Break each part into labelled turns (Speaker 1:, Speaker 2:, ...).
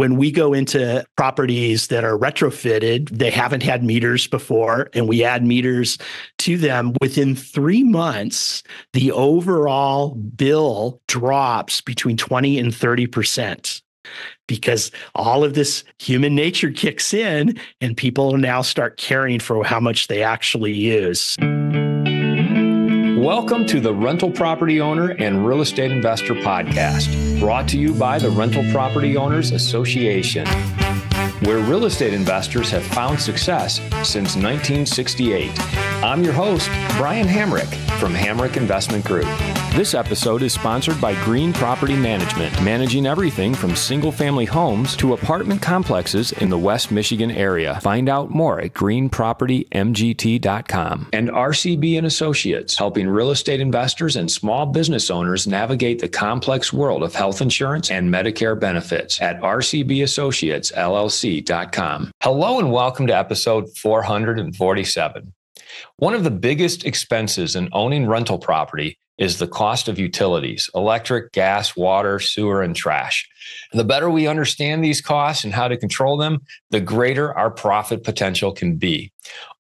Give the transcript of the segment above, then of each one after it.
Speaker 1: when we go into properties that are retrofitted, they haven't had meters before, and we add meters to them within three months, the overall bill drops between 20 and 30% because all of this human nature kicks in and people now start caring for how much they actually use.
Speaker 2: Welcome to the Rental Property Owner and Real Estate Investor Podcast, brought to you by the Rental Property Owners Association, where real estate investors have found success since 1968. I'm your host, Brian Hamrick from Hamrick Investment Group. This episode is sponsored by Green Property Management, managing everything from single family homes to apartment complexes in the West Michigan area. Find out more at greenpropertymgt.com. And RCB and Associates, helping real estate investors and small business owners navigate the complex world of health insurance and Medicare benefits at Hello and welcome to episode 447. One of the biggest expenses in owning rental property is the cost of utilities electric, gas, water, sewer, and trash. The better we understand these costs and how to control them, the greater our profit potential can be.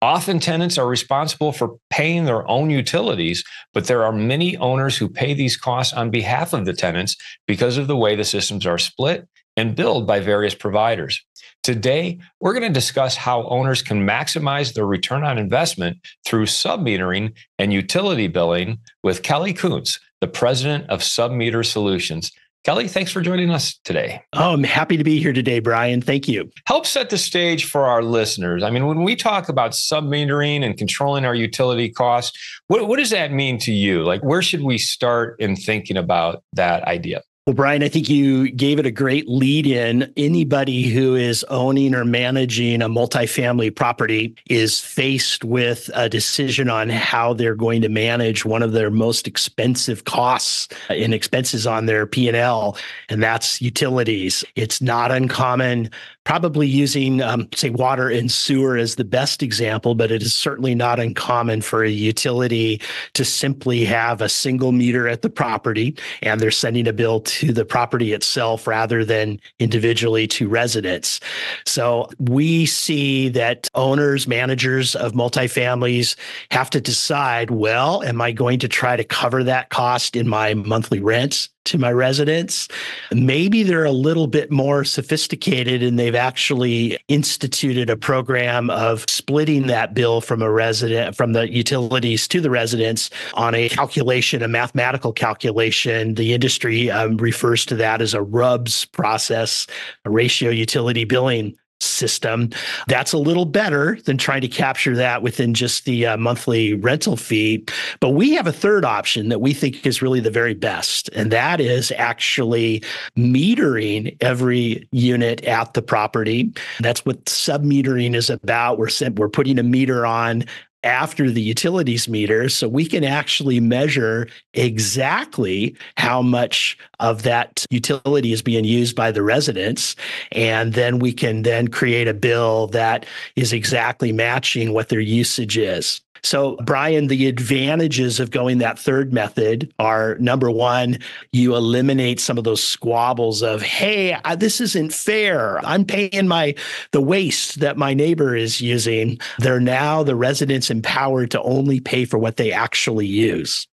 Speaker 2: Often tenants are responsible for paying their own utilities, but there are many owners who pay these costs on behalf of the tenants because of the way the systems are split and billed by various providers. Today, we're going to discuss how owners can maximize their return on investment through submetering and utility billing with Kelly Koontz, the president of Submeter Solutions. Kelly, thanks for joining us today.
Speaker 1: Oh, I'm happy to be here today, Brian. Thank you.
Speaker 2: Help set the stage for our listeners. I mean, when we talk about submetering and controlling our utility costs, what, what does that mean to you? Like, where should we start in thinking about that idea?
Speaker 1: Well, Brian, I think you gave it a great lead in. Anybody who is owning or managing a multifamily property is faced with a decision on how they're going to manage one of their most expensive costs and expenses on their P&L, and that's utilities. It's not uncommon probably using, um, say, water and sewer as the best example, but it is certainly not uncommon for a utility to simply have a single meter at the property and they're sending a bill to the property itself rather than individually to residents. So we see that owners, managers of multifamilies have to decide well, am I going to try to cover that cost in my monthly rents? To my residents. Maybe they're a little bit more sophisticated and they've actually instituted a program of splitting that bill from a resident, from the utilities to the residents on a calculation, a mathematical calculation. The industry um, refers to that as a RUBS process, a ratio utility billing system. That's a little better than trying to capture that within just the uh, monthly rental fee. But we have a third option that we think is really the very best, and that is actually metering every unit at the property. That's what submetering is about. We're we're putting a meter on after the utilities meter so we can actually measure exactly how much of that utility is being used by the residents. And then we can then create a bill that is exactly matching what their usage is so, Brian, the advantages of going that third method are number one, you eliminate some of those squabbles of, hey, I, this isn't fair. I'm paying my the waste that my neighbor is using. They're now the residents empowered to only pay for what they actually use.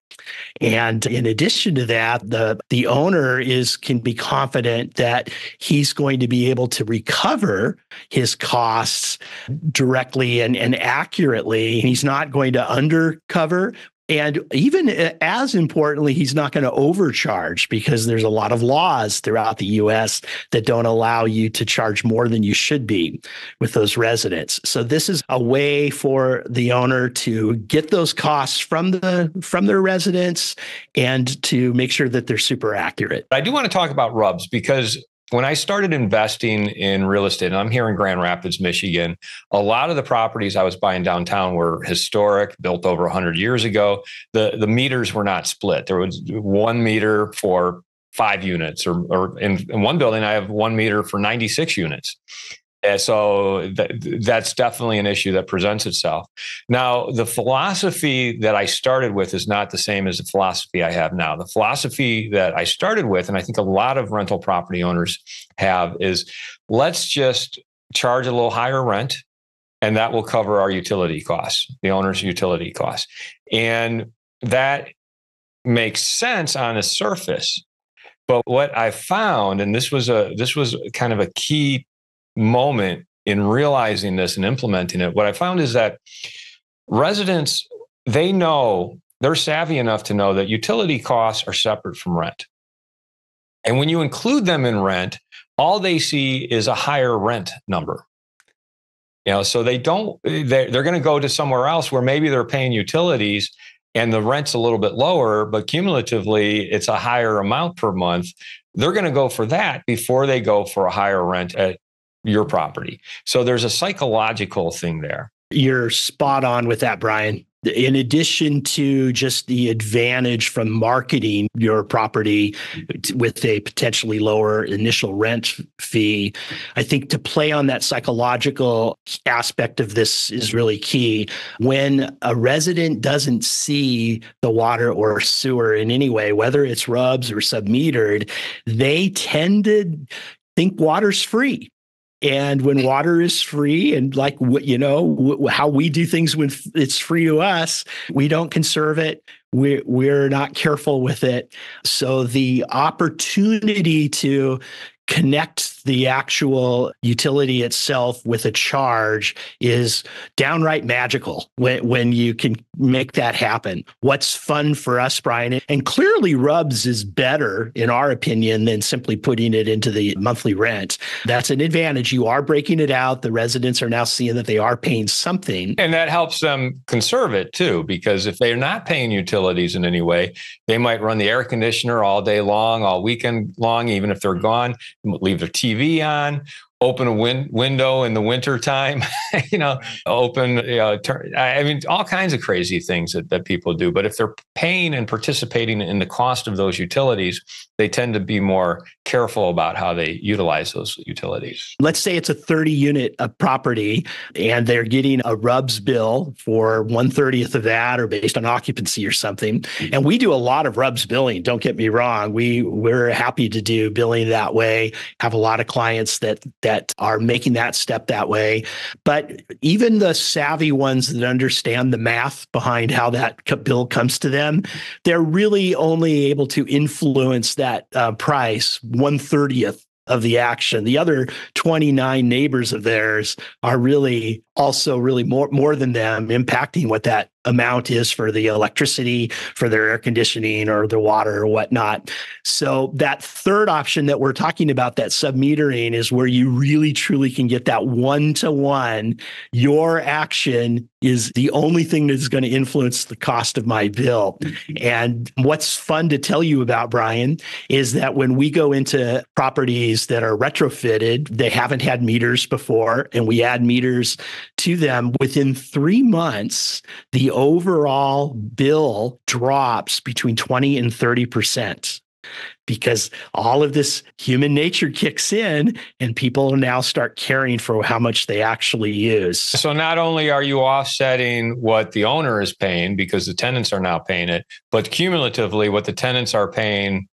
Speaker 1: And in addition to that, the, the owner is can be confident that he's going to be able to recover his costs directly and, and accurately. He's not going to undercover and even uh, as importantly, he's not going to overcharge because there's a lot of laws throughout the US that don't allow you to charge more than you should be with those residents. So this is a way for the owner to get those costs from the from their residents and to make sure that they're super accurate.
Speaker 2: I do want to talk about RUBS because when I started investing in real estate, and I'm here in Grand Rapids, Michigan, a lot of the properties I was buying downtown were historic, built over 100 years ago. The, the meters were not split. There was one meter for five units, or, or in, in one building, I have one meter for 96 units. And so th- that's definitely an issue that presents itself. Now, the philosophy that I started with is not the same as the philosophy I have now. The philosophy that I started with, and I think a lot of rental property owners have, is let's just charge a little higher rent and that will cover our utility costs, the owner's utility costs. And that makes sense on the surface. But what I found, and this was a this was kind of a key moment in realizing this and implementing it, what I found is that residents, they know, they're savvy enough to know that utility costs are separate from rent. And when you include them in rent, all they see is a higher rent number. You know, so they don't, they're, they're going to go to somewhere else where maybe they're paying utilities and the rent's a little bit lower, but cumulatively it's a higher amount per month. They're going to go for that before they go for a higher rent at your property. So there's a psychological thing there.
Speaker 1: You're spot on with that, Brian in addition to just the advantage from marketing your property with a potentially lower initial rent fee, I think to play on that psychological aspect of this is really key. When a resident doesn't see the water or sewer in any way, whether it's RUBS or submetered, they tend to think water's free and when water is free and like you know how we do things when it's free to us we don't conserve it. We're, we're not careful with it. So the opportunity to connect the actual utility itself with a charge is downright magical when, when you can make that happen. What's fun for us, Brian, and clearly RUBS is better, in our opinion, than simply putting it into the monthly rent. That's an advantage. You are breaking it out. The residents are now seeing that they are paying something.
Speaker 2: And that helps them conserve it too, because if they're not paying utilities in any way, they might run the air conditioner all day long, all weekend long, even if they're gone leave their TV on, open a win- window in the winter time, you know, open, you know, I mean, all kinds of crazy things that, that people do. But if they're paying and participating in the cost of those utilities, they tend to be more careful about how they utilize those utilities.
Speaker 1: Let's say it's a 30 unit property and they're getting a RUBS bill for 130th of that or based on occupancy or something. And we do a lot of RUBS billing. Don't get me wrong. We we're happy to do billing that way. Have a lot of clients that that are making that step that way. But even the savvy ones that understand the math behind how that bill comes to them, they're really only able to influence that uh, price one thirtieth of the action. The other 29 neighbors of theirs are really also really more more than them impacting what that amount is for the electricity, for their air conditioning or the water or whatnot. So that third option that we're talking about, that submetering, is where you really truly can get that one to one. Your action is the only thing that's going to influence the cost of my bill. Mm-hmm. And what's fun to tell you about, Brian, is that when we go into properties that are retrofitted, they haven't had meters before, and we add meters to them within three months, the overall bill drops between 20 and 30% because all of this human nature kicks in and people now start caring for how much they actually use.
Speaker 2: So not only are you offsetting what the owner is paying because the tenants are now paying it, but cumulatively what the tenants are paying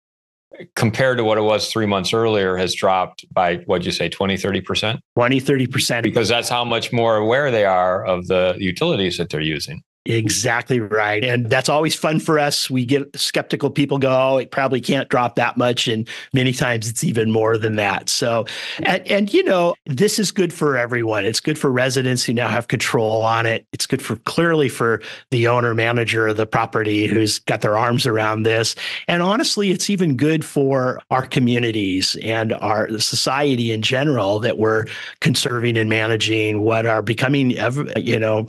Speaker 2: compared to what it was three months earlier has dropped by what'd you say 20 30%
Speaker 1: 20 30%
Speaker 2: because that's how much more aware they are of the utilities that they're using
Speaker 1: Exactly right. And that's always fun for us. We get skeptical people go, oh, it probably can't drop that much. And many times it's even more than that. So, and, and, you know, this is good for everyone. It's good for residents who now have control on it. It's good for clearly for the owner manager of the property who's got their arms around this. And honestly, it's even good for our communities and our society in general that we're conserving and managing what are becoming, you know,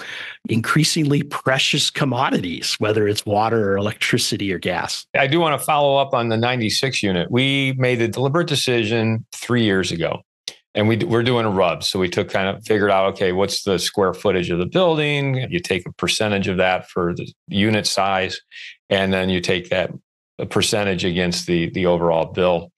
Speaker 1: increasingly precious commodities, whether it's water or electricity or gas.
Speaker 2: I do want to follow up on the 96 unit. We made the deliberate decision three years ago and we, we're doing a rub. So we took kind of figured out, okay, what's the square footage of the building? You take a percentage of that for the unit size, and then you take that percentage against the, the overall bill.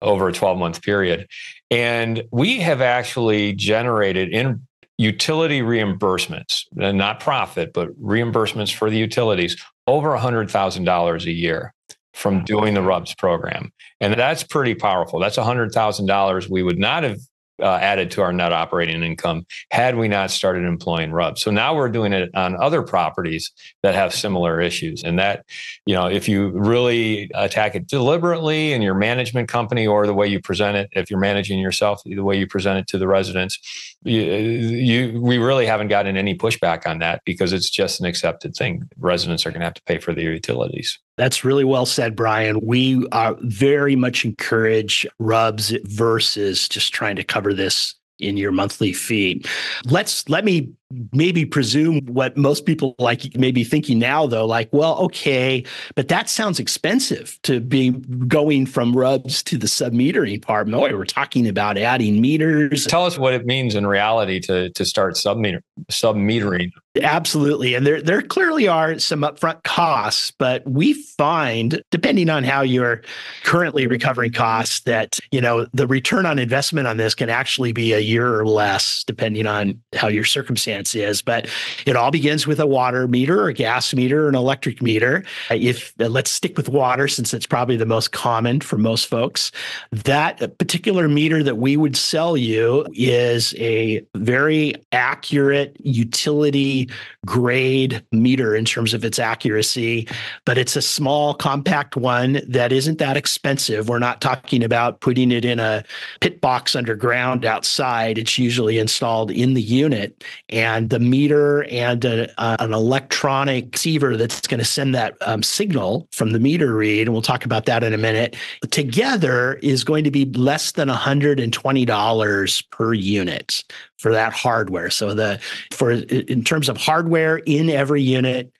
Speaker 2: over a 12 month period. And we have actually generated in utility reimbursements, not profit, but reimbursements for the utilities over $100,000 a year from doing the RUBS program. And that's pretty powerful. That's $100,000 we would not have uh, added to our net operating income had we not started employing RUBS. So now we're doing it on other properties that have similar issues. And that, you know, if you really attack it deliberately in your management company or the way you present it, if you're managing yourself, the way you present it to the residents, you, you we really haven't gotten any pushback on that because it's just an accepted thing. Residents are going to have to pay for their utilities.
Speaker 1: That's really well said, Brian. We are very much encourage rubs versus just trying to cover this in your monthly fee. Let's let me maybe presume what most people like may be thinking now though like well okay but that sounds expensive to be going from rubs to the sub metering part. Boy we're talking about adding meters.
Speaker 2: Tell us what it means in reality to to start sub meter sub metering
Speaker 1: absolutely. And there there clearly are some upfront costs but we find depending on how you're currently recovering costs that you know the return on investment on this can actually be a year or less depending on how your circumstance is. But it all begins with a water meter, a gas meter, an electric meter. If uh, let's stick with water, since it's probably the most common for most folks, that particular meter that we would sell you is a very accurate utility grade meter in terms of its accuracy, but it's a small, compact one that isn't that expensive. We're not talking about putting it in a pit box underground outside. It's usually installed in the unit. And and the meter and a, uh, an electronic receiver that's going to send that um, signal from the meter read, and we'll talk about that in a minute, together is going to be less than $120 per unit for that hardware. So the for in terms of hardware in every unit,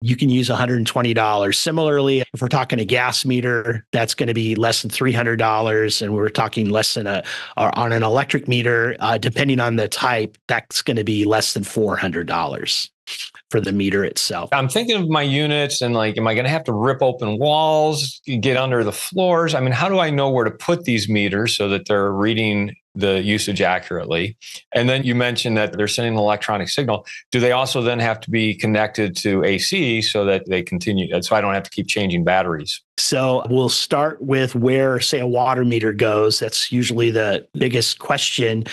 Speaker 1: you can use $120. Similarly, if we're talking a gas meter, that's going to be less than $300. And we're talking less than a, on an electric meter, uh, depending on the type, that's going to be less than $400 for the meter itself.
Speaker 2: I'm thinking of my units and like, am I going to have to rip open walls, get under the floors? I mean, how do I know where to put these meters so that they're reading the usage accurately? And then you mentioned that they're sending an electronic signal. Do they also then have to be connected to AC so that they continue? Uh, so I don't have to keep changing batteries.
Speaker 1: So we'll start with where, say, a water meter goes. That's usually the biggest question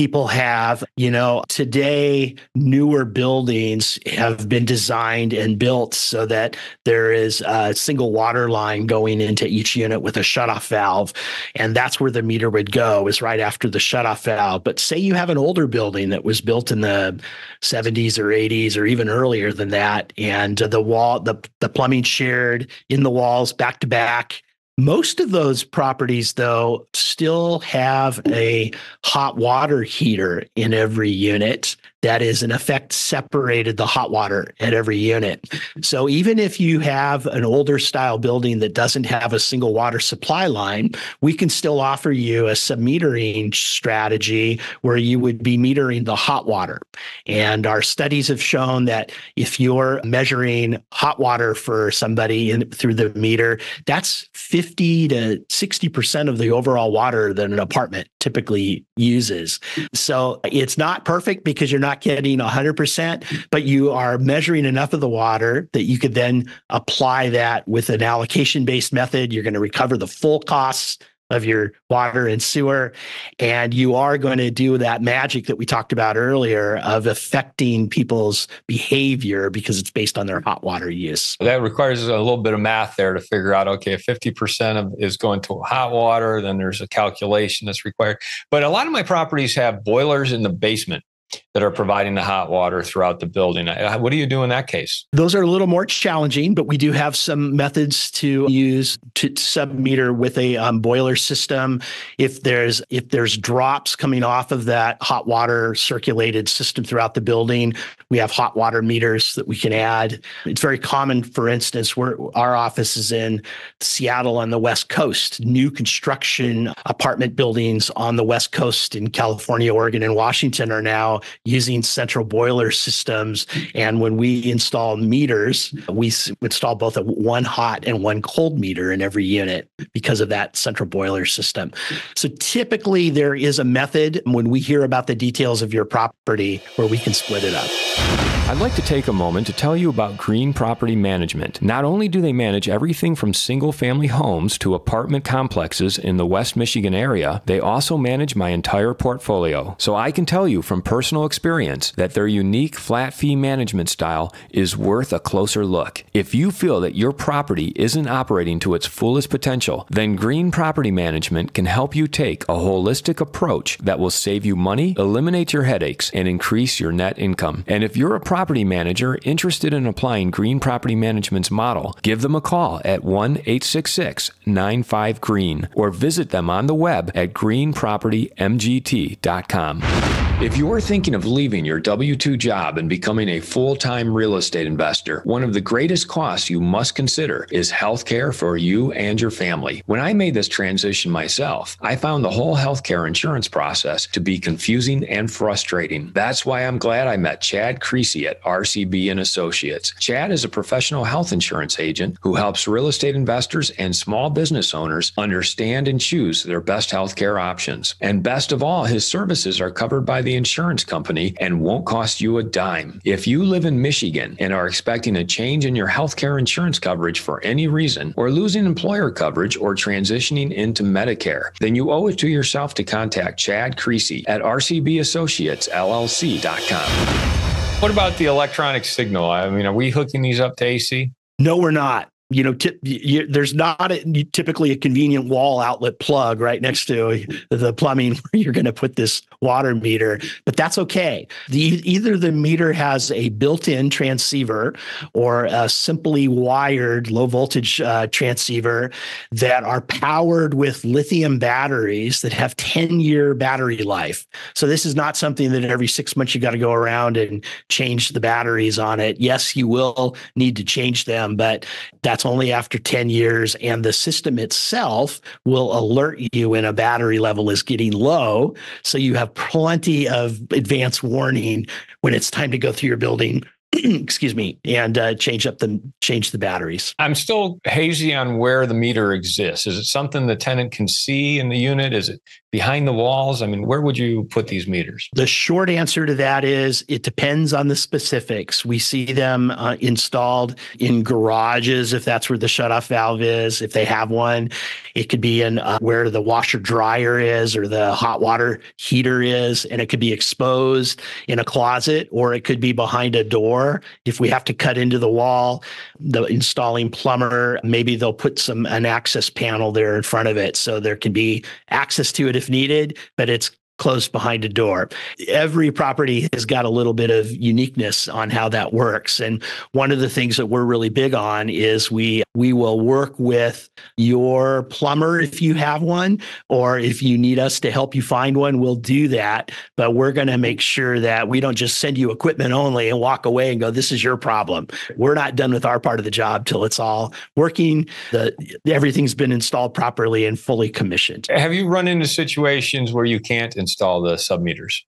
Speaker 1: people have. You know, today, newer buildings have been designed and built so that there is a single water line going into each unit with a shutoff valve. And that's where the meter would go, is right after the shutoff valve. But say you have an older building that was built in the 70s or 80s or even earlier than that, and the wall, the, the plumbing shared in the walls back to back most of those properties, though, still have a hot water heater in every unit that is in effect separated the hot water at every unit. So even if you have an older style building that doesn't have a single water supply line, we can still offer you a submetering strategy where you would be metering the hot water. And our studies have shown that if you're measuring hot water for somebody in, through the meter, that's 50 to 60% of the overall water that an apartment typically uses. So it's not perfect because you're not not getting 100%, but you are measuring enough of the water that you could then apply that with an allocation based method. You're going to recover the full costs of your water and sewer. And you are going to do that magic that we talked about earlier of affecting people's behavior because it's based on their hot water use.
Speaker 2: That requires a little bit of math there to figure out okay, if 50% of is going to hot water, then there's a calculation that's required. But a lot of my properties have boilers in the basement that are providing the hot water throughout the building. What do you do in that case?
Speaker 1: Those are a little more challenging, but we do have some methods to use to submeter with a um, boiler system. If there's if there's drops coming off of that hot water circulated system throughout the building, we have hot water meters that we can add. It's very common, for instance, where our office is in Seattle on the West Coast, new construction apartment buildings on the West Coast in California, Oregon, and Washington are now using central boiler systems. And when we install meters, we install both a one hot and one cold meter in every unit because of that central boiler system. So typically there is a method when we hear about the details of your property where we can split it up.
Speaker 2: I'd like to take a moment to tell you about Green Property Management. Not only do they manage everything from single family homes to apartment complexes in the West Michigan area, they also manage my entire portfolio. So I can tell you from personal experience that their unique flat fee management style is worth a closer look. If you feel that your property isn't operating to its fullest potential, then Green Property Management can help you take a holistic approach that will save you money, eliminate your headaches, and increase your net income. And if you're a property manager interested in applying Green Property Management's model, give them a call at 1 866 95 Green or visit them on the web at greenpropertymgt.com. If you're thinking of leaving your W 2 job and becoming a full time real estate investor, one of the greatest costs you must consider is healthcare for you and your family. When I made this transition myself, I found the whole healthcare insurance process to be confusing and frustrating. That's why I'm glad I met Chad Creasy at RCB and Associates. Chad is a professional health insurance agent who helps real estate investors and small business owners understand and choose their best healthcare options. And best of all, his services are covered by the the insurance company and won't cost you a dime. If you live in Michigan and are expecting a change in your healthcare insurance coverage for any reason, or losing employer coverage or transitioning into Medicare, then you owe it to yourself to contact Chad Creasy at rcbassociatesllc.com. What about the electronic signal? I mean, are we hooking these up to AC?
Speaker 1: No, we're not you know, you, there's not a, typically a convenient wall outlet plug right next to the plumbing where you're going to put this water meter, but that's okay. The, either the meter has a built-in transceiver or a simply wired low voltage uh, transceiver that are powered with lithium batteries that have 10-year battery life. So this is not something that every six months you got to go around and change the batteries on it. Yes, you will need to change them, but that's that's only after 10 years. And the system itself will alert you when a battery level is getting low. So you have plenty of advance warning when it's time to go through your building excuse me, and uh, change up the change the batteries.
Speaker 2: I'm still hazy on where the meter exists. Is it something the tenant can see in the unit? Is it behind the walls? I mean, where would you put these meters?
Speaker 1: The short answer to that is it depends on the specifics. We see them uh, installed in garages if that's where the shutoff valve is, if they have one. It could be in uh, where the washer dryer is or the hot water heater is, and it could be exposed in a closet or it could be behind a door. If we have to cut into the wall, the installing plumber, maybe they'll put some an access panel there in front of it so there can be access to it if needed, but it's closed behind a door. Every property has got a little bit of uniqueness on how that works. And one of the things that we're really big on is we we will work with your plumber if you have one or if you need us to help you find one, we'll do that, but we're going to make sure that we don't just send you equipment only and walk away and go this is your problem. We're not done with our part of the job till it's all working, the everything's been installed properly and fully commissioned.
Speaker 2: Have you run into situations where you can't install install the submeters?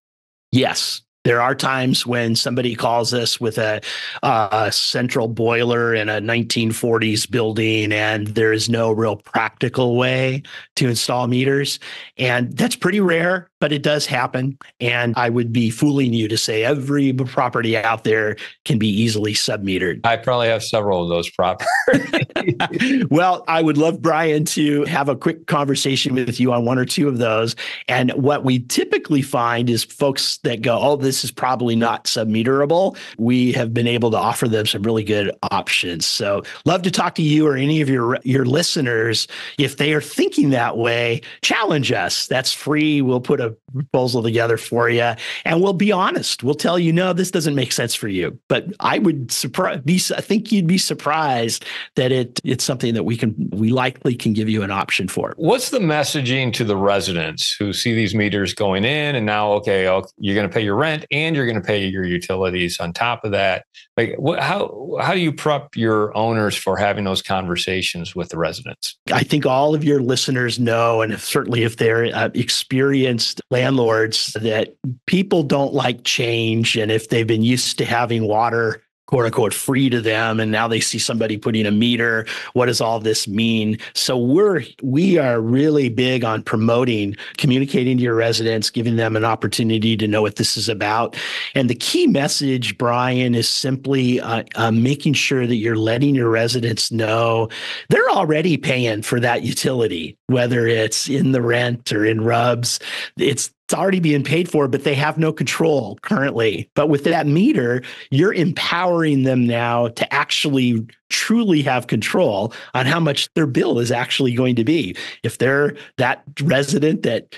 Speaker 1: Yes. There are times when somebody calls us with a, a, central boiler in a 1940s building, and there is no real practical way to install meters. And that's pretty rare but it does happen. And I would be fooling you to say every property out there can be easily submetered.
Speaker 2: I probably have several of those properties.
Speaker 1: well, I would love Brian to have a quick conversation with you on one or two of those. And what we typically find is folks that go, oh, this is probably not submeterable. We have been able to offer them some really good options. So love to talk to you or any of your your listeners if they are thinking that way. Challenge us. That's free. We'll put a the proposal together for you. And we'll be honest. We'll tell you, no, this doesn't make sense for you. But I would surprise be I think you'd be surprised that it it's something that we can we likely can give you an option for.
Speaker 2: What's the messaging to the residents who see these meters going in and now, okay, you're going to pay your rent and you're going to pay your utilities on top of that? Like what, how how do you prep your owners for having those conversations with the residents?
Speaker 1: I think all of your listeners know, and if, certainly if they're uh, experienced landlords that people don't like change. And if they've been used to having water quote unquote free to them and now they see somebody putting a meter. What does all this mean? So we're we are really big on promoting communicating to your residents giving them an opportunity to know what this is about. And the key message brian is simply uh, uh, making sure that you're letting your residents know they're already paying for that utility whether it's in the rent or in RUBS. It's it's already being paid for, but they have no control currently. But with that meter, you're empowering them now to actually truly have control on how much their bill is actually going to be. If they're that resident that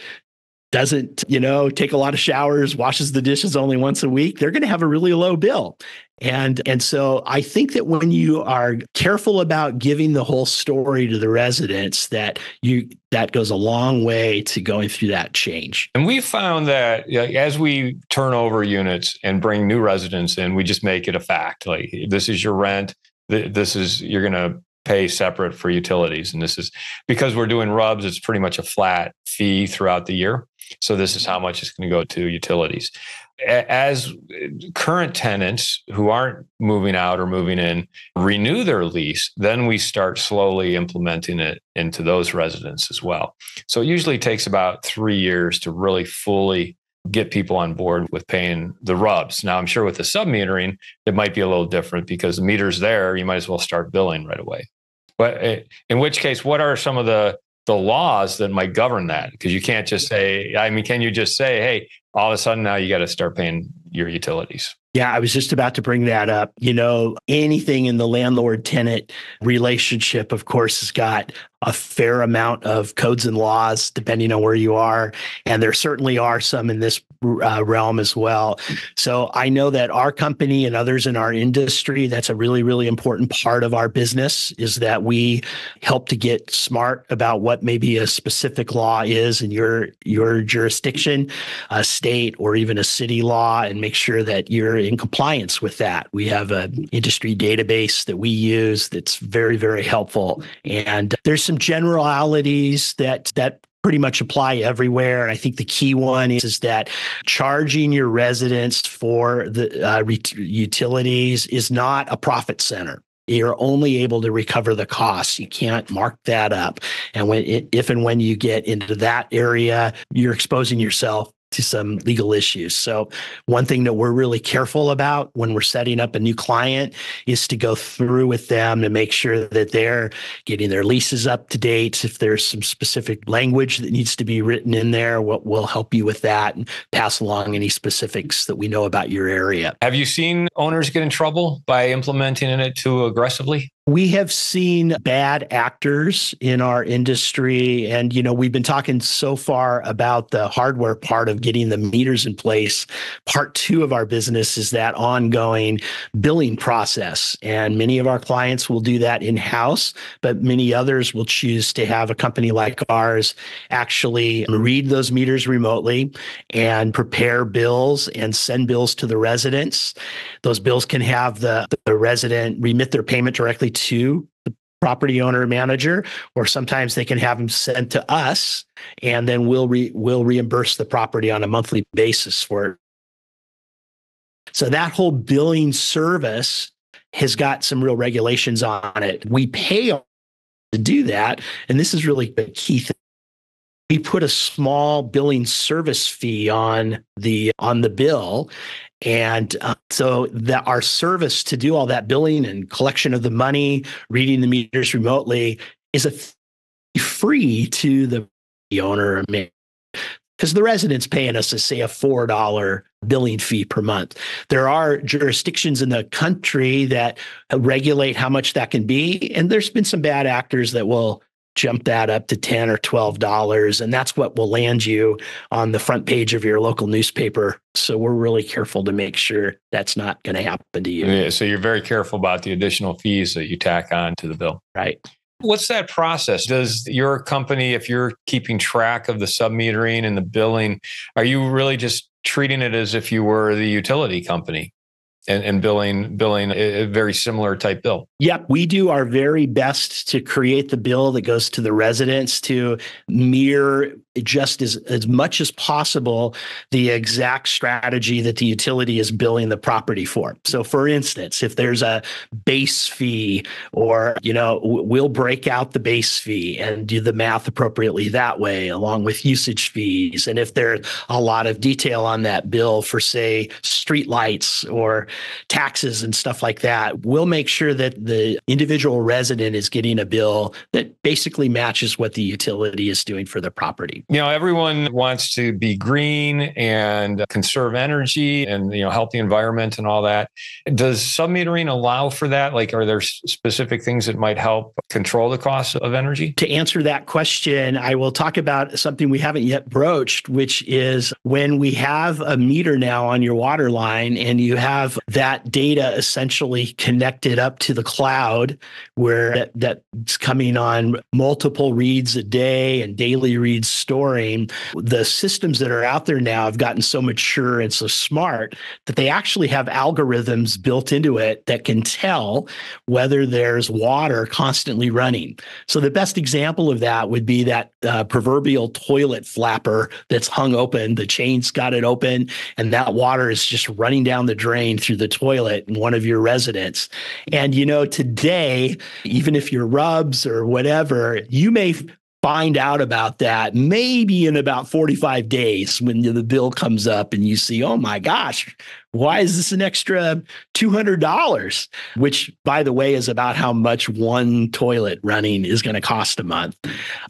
Speaker 1: doesn't, you know, take a lot of showers, washes the dishes only once a week, they're going to have a really low bill. And and so I think that when you are careful about giving the whole story to the residents, that you that goes a long way to going through that change.
Speaker 2: And we found that as we turn over units and bring new residents in, we just make it a fact. Like this is your rent. This is you're going to pay separate for utilities, and this is because we're doing RUBS. It's pretty much a flat fee throughout the year. So this is how much it's going to go to utilities as current tenants who aren't moving out or moving in renew their lease, then we start slowly implementing it into those residents as well. So it usually takes about three years to really fully get people on board with paying the RUBS. Now, I'm sure with the sub metering, it might be a little different because the meter's there, you might as well start billing right away. But eh, in which case, what are some of the the laws that might govern that because you can't just say i mean can you just say hey all of a sudden now you got to start paying your utilities
Speaker 1: yeah, I was just about to bring that up. You know, anything in the landlord tenant relationship, of course, has got a fair amount of codes and laws depending on where you are. And there certainly are some in this uh, realm as well. So I know that our company and others in our industry, that's a really, really important part of our business is that we help to get smart about what maybe a specific law is in your, your jurisdiction, a state or even a city law, and make sure that you're in compliance with that. We have an industry database that we use that's very, very helpful. And there's some generalities that that pretty much apply everywhere. And I think the key one is, is that charging your residents for the uh, utilities is not a profit center you're only able to recover the costs. You can't mark that up. And when if and when you get into that area, you're exposing yourself to some legal issues. So, one thing that we're really careful about when we're setting up a new client is to go through with them to make sure that they're getting their leases up to date. If there's some specific language that needs to be written in there, what will help you with that and pass along any specifics that we know about your area.
Speaker 2: Have you seen owners get in trouble by implementing it too aggressively?
Speaker 1: We have seen bad actors in our industry. And, you know, we've been talking so far about the hardware part of getting the meters in place. Part two of our business is that ongoing billing process. And many of our clients will do that in house, but many others will choose to have a company like ours actually read those meters remotely and prepare bills and send bills to the residents. Those bills can have the, the resident remit their payment directly to the property owner manager, or sometimes they can have them sent to us, and then we'll re, we'll reimburse the property on a monthly basis for it. So that whole billing service has got some real regulations on it. We pay to do that, and this is really the key thing we put a small billing service fee on the on the bill and uh, so that our service to do all that billing and collection of the money, reading the meters remotely is a free to the owner because the resident's paying us, a, say, a $4 billing fee per month. There are jurisdictions in the country that regulate how much that can be. And there's been some bad actors that will jump that up to 10 or 12 dollars and that's what will land you on the front page of your local newspaper. So we're really careful to make sure that's not going to happen to you.
Speaker 2: Yeah, so you're very careful about the additional fees that you tack on to the bill.
Speaker 1: Right.
Speaker 2: What's that process? Does your company if you're keeping track of the submetering and the billing are you really just treating it as if you were the utility company and, and billing billing a very similar type bill.
Speaker 1: Yep, we do our very best to create the bill that goes to the residents to mirror just as, as much as possible the exact strategy that the utility is billing the property for. So for instance, if there's a base fee or, you know, we'll break out the base fee and do the math appropriately that way along with usage fees. And if there's a lot of detail on that bill for say street lights or taxes and stuff like that, we'll make sure that the individual resident is getting a bill that basically matches what the utility is doing for the property.
Speaker 2: You know, everyone wants to be green and conserve energy and you know help the environment and all that. Does submetering allow for that? Like, are there specific things that might help control the cost of energy?
Speaker 1: To answer that question, I will talk about something we haven't yet broached, which is when we have a meter now on your water line and you have that data essentially connected up to the cloud where that, that's coming on multiple reads a day and daily reads storing. The systems that are out there now have gotten so mature and so smart that they actually have algorithms built into it that can tell whether there's water constantly running. So the best example of that would be that uh, proverbial toilet flapper that's hung open. The chain's got it open, and that water is just running down the drain through the toilet in one of your residents. And you know, today, even if you're rubs or whatever, you may find out about that maybe in about 45 days when the bill comes up and you see, oh my gosh, why is this an extra $200? Which, by the way, is about how much one toilet running is going to cost a month.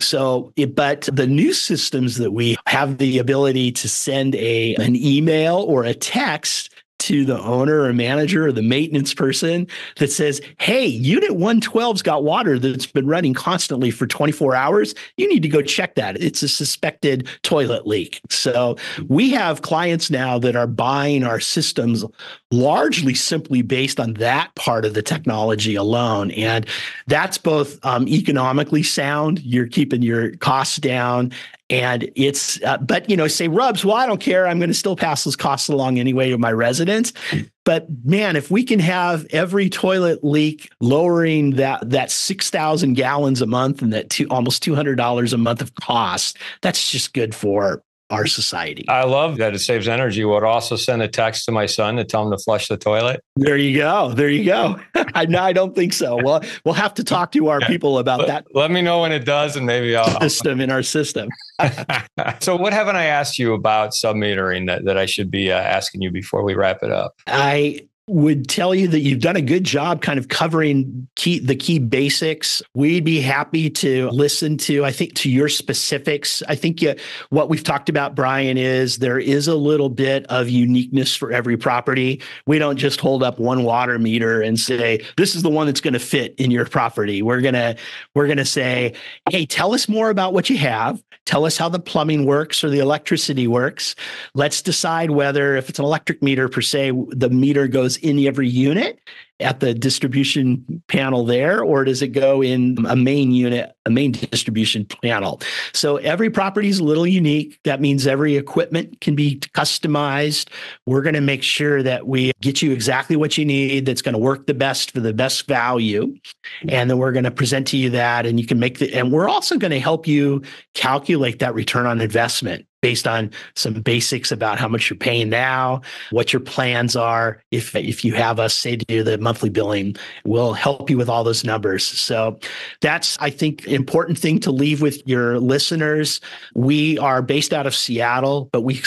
Speaker 1: So, it, but the new systems that we have the ability to send a, an email or a text to the owner or manager or the maintenance person that says, Hey, unit 112's got water that's been running constantly for 24 hours. You need to go check that. It's a suspected toilet leak. So we have clients now that are buying our systems largely simply based on that part of the technology alone. And that's both um, economically sound, you're keeping your costs down, and it's, uh, but you know, say rubs, well, I don't care. I'm going to still pass those costs along anyway to my residents. But man, if we can have every toilet leak lowering that that six thousand gallons a month and that two, almost two hundred dollars a month of cost, that's just good for our society.
Speaker 2: I love that it saves energy. Would also send a text to my son to tell him to flush the toilet.
Speaker 1: There you go. There you go. I, no, I don't think so. Well, we'll have to talk to our people about
Speaker 2: let,
Speaker 1: that.
Speaker 2: Let me know when it does, and maybe I'll
Speaker 1: system in our system.
Speaker 2: so, what haven't I asked you about submetering that, that I should be uh, asking you before we wrap it up?
Speaker 1: I would tell you that you've done a good job kind of covering key the key basics. We'd be happy to listen to I think to your specifics. I think you, what we've talked about Brian is there is a little bit of uniqueness for every property. We don't just hold up one water meter and say this is the one that's going to fit in your property. We're going to we're going to say, "Hey, tell us more about what you have. Tell us how the plumbing works or the electricity works. Let's decide whether if it's an electric meter per se, the meter goes goes in every unit at the distribution panel there, or does it go in a main unit, a main distribution panel? So every property is a little unique. That means every equipment can be customized. We're going to make sure that we get you exactly what you need that's going to work the best for the best value. And then we're going to present to you that, and you can make the, and we're also going to help you calculate that return on investment based on some basics about how much you're paying now, what your plans are. If if you have us say to do the monthly billing, we'll help you with all those numbers. So that's I think important thing to leave with your listeners. We are based out of Seattle, but we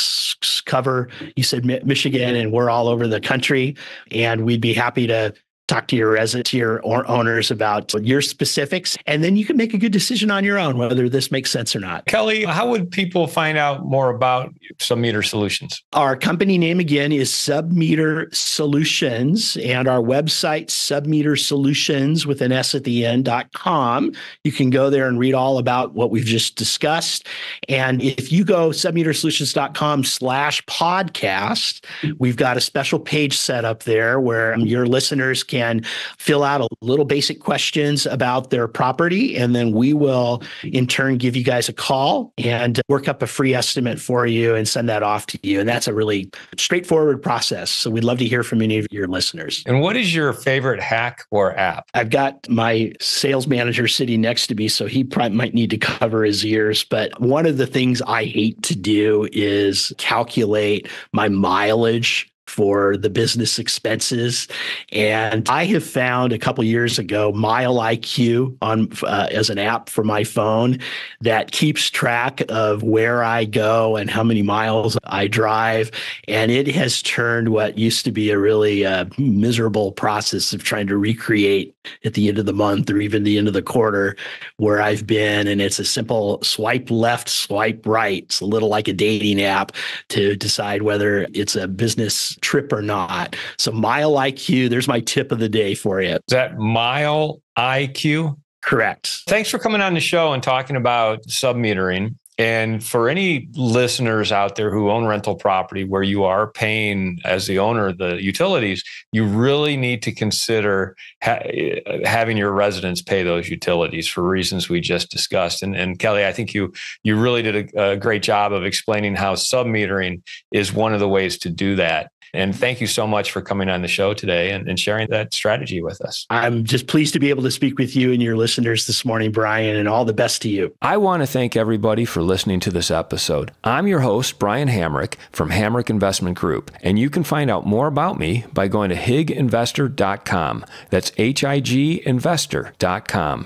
Speaker 1: cover you said Michigan and we're all over the country and we'd be happy to talk to your residents, to your owners about your specifics, and then you can make a good decision on your own whether this makes sense or not.
Speaker 2: Kelly, how would people find out more about Submeter Solutions?
Speaker 1: Our company name again is Submeter Solutions, and our website, Submeter Solutions with an S at the end.com. You can go there and read all about what we've just discussed. And if you go submetersolutions.com slash podcast, we've got a special page set up there where your listeners can can fill out a little basic questions about their property, and then we will in turn give you guys a call and work up a free estimate for you and send that off to you. And that's a really straightforward process. So we'd love to hear from any of your listeners.
Speaker 2: And what is your favorite hack or app?
Speaker 1: I've got my sales manager sitting next to me, so he probably might need to cover his ears. But one of the things I hate to do is calculate my mileage for the business expenses. And I have found a couple years ago Mile IQ on uh, as an app for my phone that keeps track of where I go and how many miles I drive. And it has turned what used to be a really uh, miserable process of trying to recreate at the end of the month or even the end of the quarter where I've been. And it's a simple swipe left, swipe right. It's a little like a dating app to decide whether it's a business trip or not. So Mile IQ, there's my tip of the day for you. Is
Speaker 2: that Mile IQ?
Speaker 1: Correct.
Speaker 2: Thanks for coming on the show and talking about submetering. And for any listeners out there who own rental property where you are paying as the owner the utilities, you really need to consider ha- eh, having your residents pay those utilities for reasons we just discussed. And, and Kelly, I think you you really did a, a great job of explaining how submetering is one of the ways to do that. And thank you so much for coming on the show today and, and, sharing that strategy with us.
Speaker 1: I'm just pleased to be able to speak with you and your listeners this morning, Brian, and all the best to you.
Speaker 3: I want to thank everybody for listening to this episode. I'm your host, Brian Hamrick from Hamrick Investment Group, and you can find out more about me by going to higinvestor.com. That's H I G investor.com.